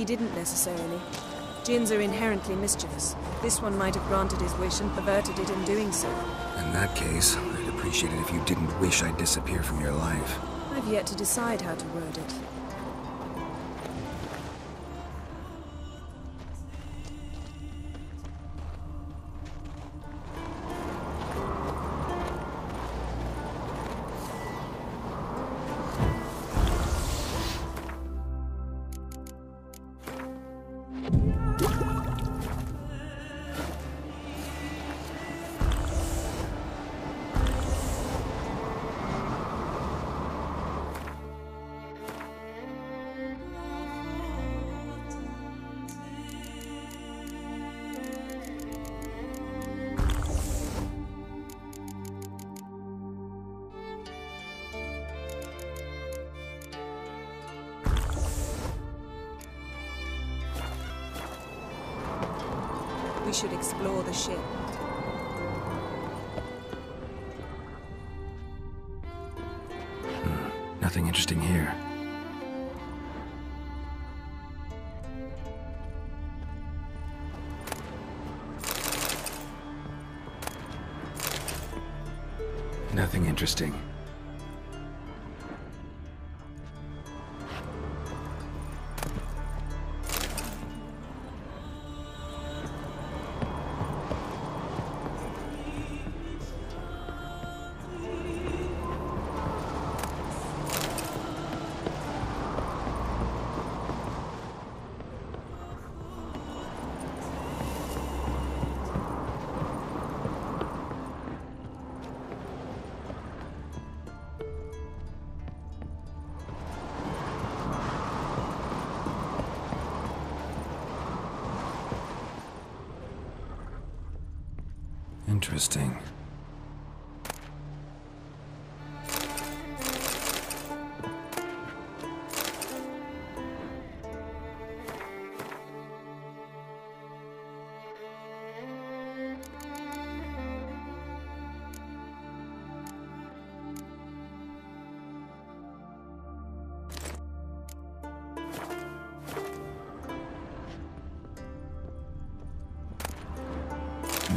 He didn't necessarily. Jinns are inherently mischievous. This one might have granted his wish and perverted it in doing so. In that case, I'd appreciate it if you didn't wish I'd disappear from your life. I've yet to decide how to word it. We should explore the ship. Interesting.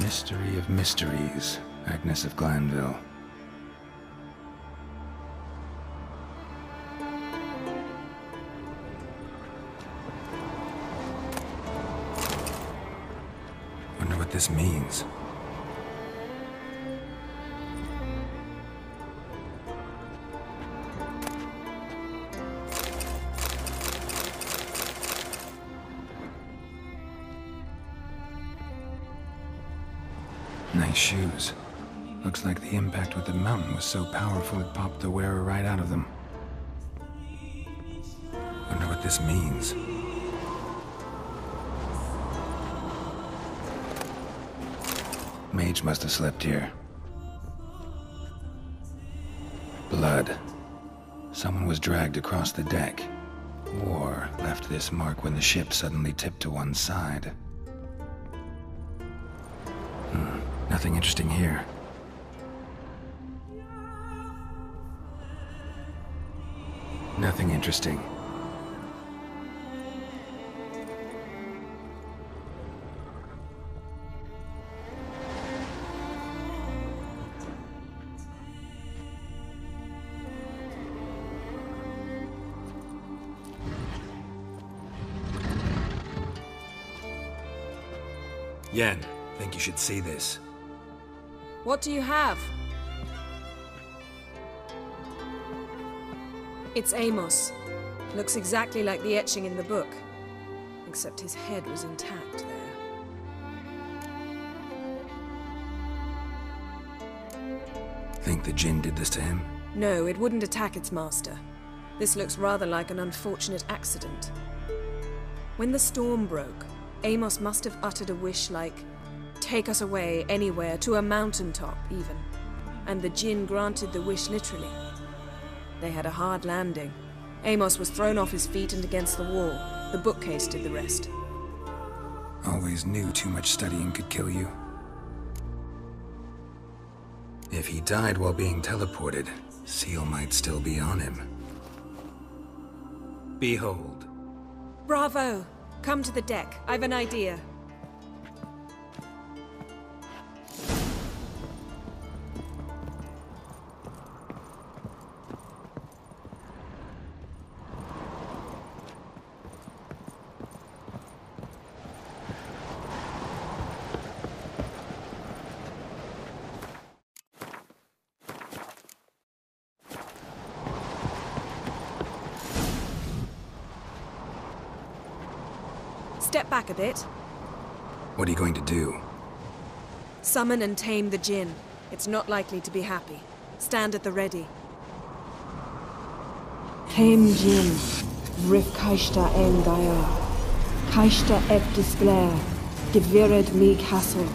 Mystery of mysteries, Agnes of Glanville. Wonder what this means. Nice shoes. Looks like the impact with the mountain was so powerful it popped the wearer right out of them. Wonder what this means. Mage must have slept here. Blood. Someone was dragged across the deck. War left this mark when the ship suddenly tipped to one side. Nothing interesting here. Nothing interesting. Yen, think you should see this. What do you have? It's Amos. Looks exactly like the etching in the book. Except his head was intact there. Think the Jinn did this to him? No, it wouldn't attack its master. This looks rather like an unfortunate accident. When the storm broke, Amos must have uttered a wish like, Take us away, anywhere, to a mountaintop, even. And the Jinn granted the wish literally. They had a hard landing. Amos was thrown off his feet and against the wall. The bookcase did the rest. Always knew too much studying could kill you. If he died while being teleported, Seal might still be on him. Behold, Bravo! Come to the deck. I've an idea. Step back a bit. What are you going to do? Summon and tame the Jinn. It's not likely to be happy. Stand at the ready. Tame Jinn, Rif Kaishta en Daya, Kaishta et Displair, Gevired mi Castle.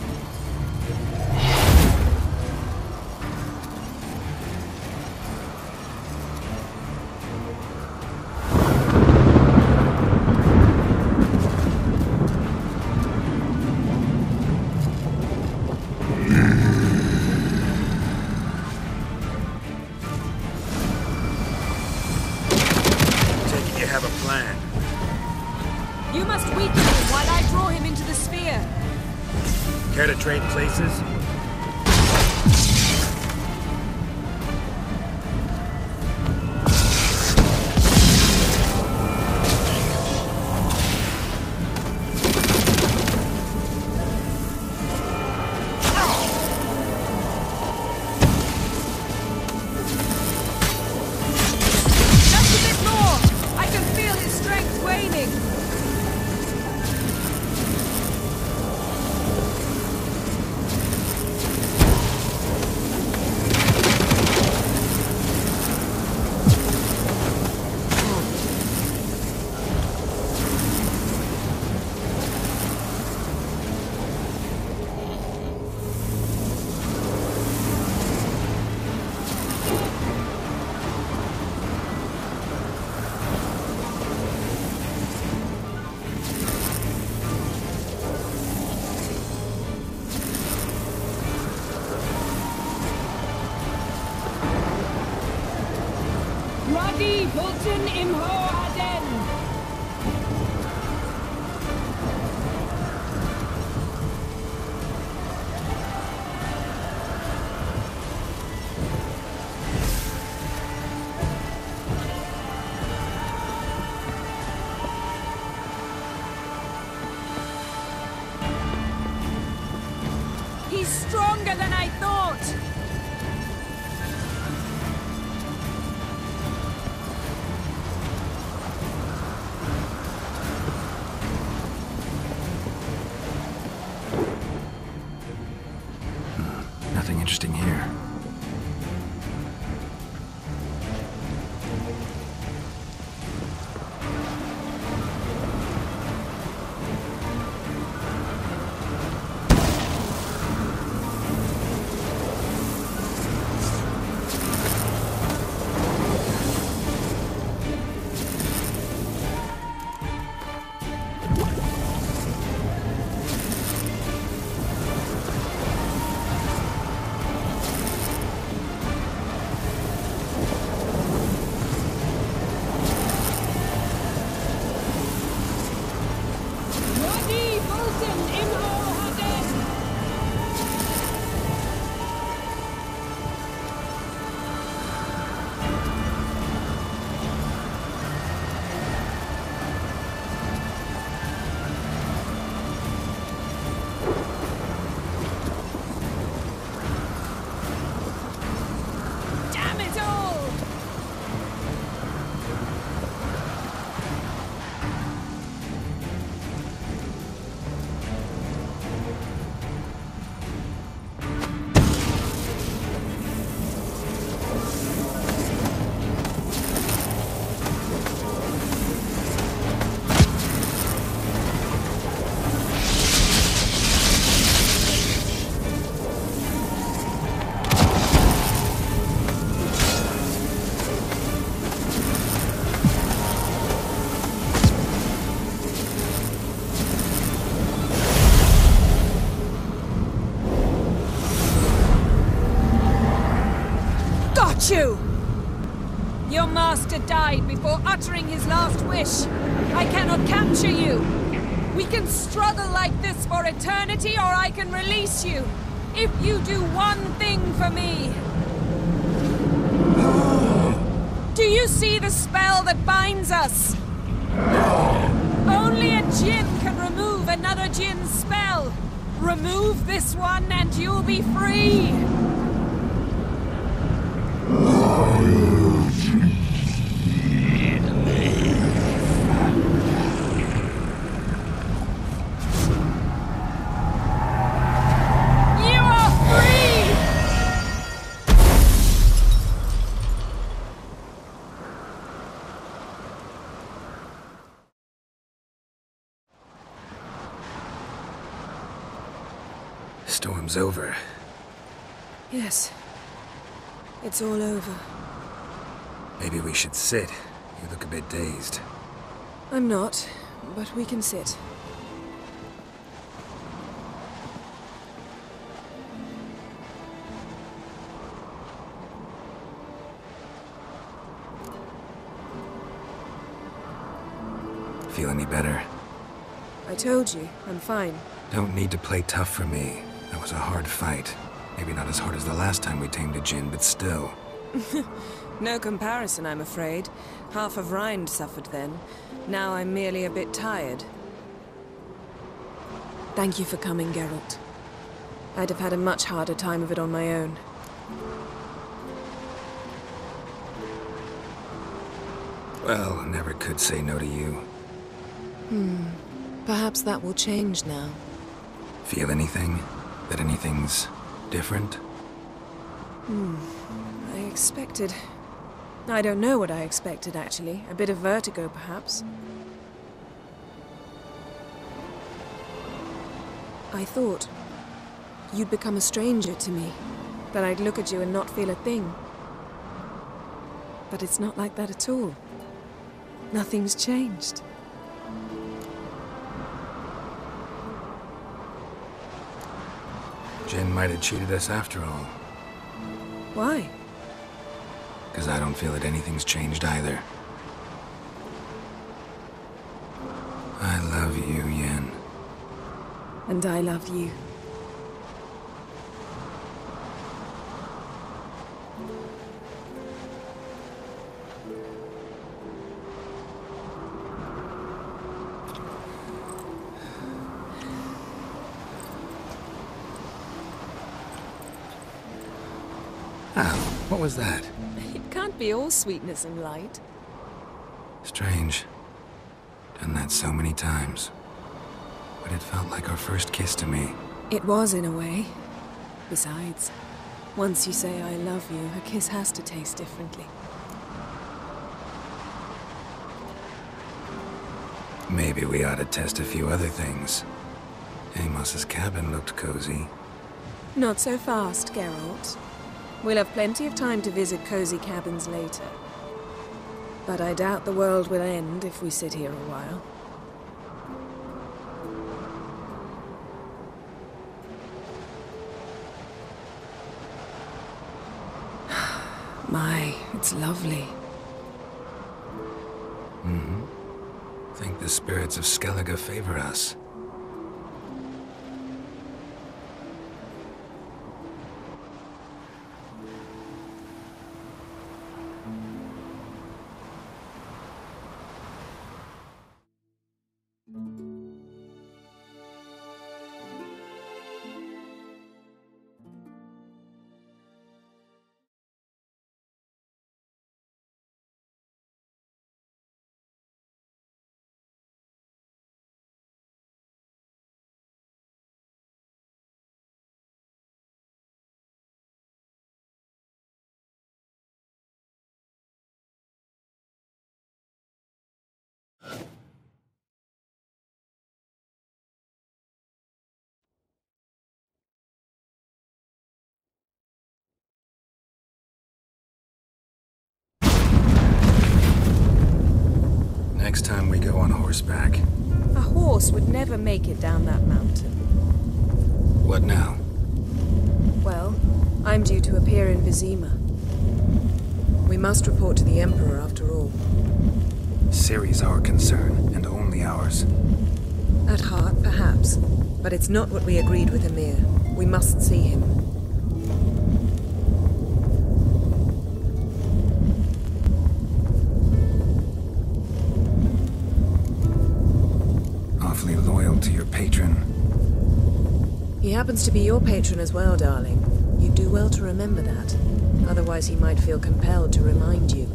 Bolton Imho master died before uttering his last wish. I cannot capture you. We can struggle like this for eternity, or I can release you. If you do one thing for me. Do you see the spell that binds us? Only a Jinn can remove another Jinn's spell. Remove this one and you'll be free. Storm's over. Yes. It's all over. Maybe we should sit. You look a bit dazed. I'm not, but we can sit. Feel any better? I told you, I'm fine. Don't need to play tough for me. That was a hard fight. Maybe not as hard as the last time we tamed a Jinn, but still. No comparison, I'm afraid. Half of Rinde suffered then. Now I'm merely a bit tired. Thank you for coming, Geralt. I'd have had a much harder time of it on my own. Well, never could say no to you. Hmm. Perhaps that will change now. Feel anything? That anything's different? Hmm. I expected... I don't know what I expected, actually. A bit of vertigo, perhaps. I thought you'd become a stranger to me. That I'd look at you and not feel a thing. But it's not like that at all. Nothing's changed. Jinn might have cheated us after all. Why? Because I don't feel that anything's changed either. I love you, Yen. And I love you. Was that? It can't be all sweetness and light. Strange. Done that so many times. But it felt like our first kiss to me. It was, in a way. Besides, once you say I love you, a kiss has to taste differently. Maybe we ought to test a few other things. Amos's cabin looked cozy. Not so fast, Geralt. We'll have plenty of time to visit cozy cabins later. But I doubt the world will end if we sit here a while. My, it's lovely. Hmm. Think the spirits of Skellige favor us. Next time we go on horseback. A horse would never make it down that mountain. What now? Well, I'm due to appear in Vizima. We must report to the Emperor after all. Ciri's our concern, and only ours. At heart, perhaps. But it's not what we agreed with Emhyr. We must see him. Awfully loyal to your patron. He happens to be your patron as well, darling. You do well to remember that. Otherwise he might feel compelled to remind you.